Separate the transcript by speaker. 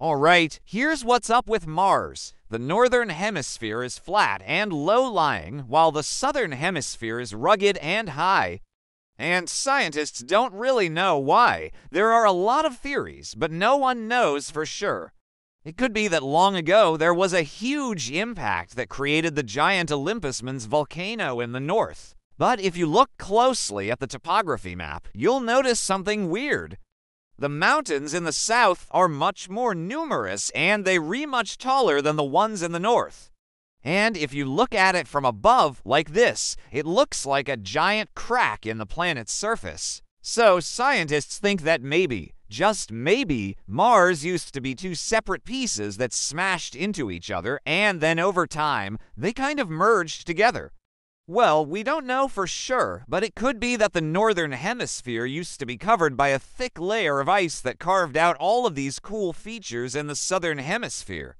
Speaker 1: Alright, here's what's up with Mars. The northern hemisphere is flat and low lying, while the southern hemisphere is rugged and high. And scientists don't really know why. There are a lot of theories, but no one knows for sure. It could be that long ago there was a huge impact that created the giant Olympus Mons volcano in the north. But if you look closely at the topography map, you'll notice something weird. The mountains in the south are much more numerous and they re much taller than the ones in the north. And if you look at it from above, like this, it looks like a giant crack in the planet's surface. So scientists think that maybe, just maybe, Mars used to be two separate pieces that smashed into each other, and then over time, they kind of merged together. Well, we don't know for sure, but it could be that the northern hemisphere used to be covered by a thick layer of ice that carved out all of these cool features in the southern hemisphere.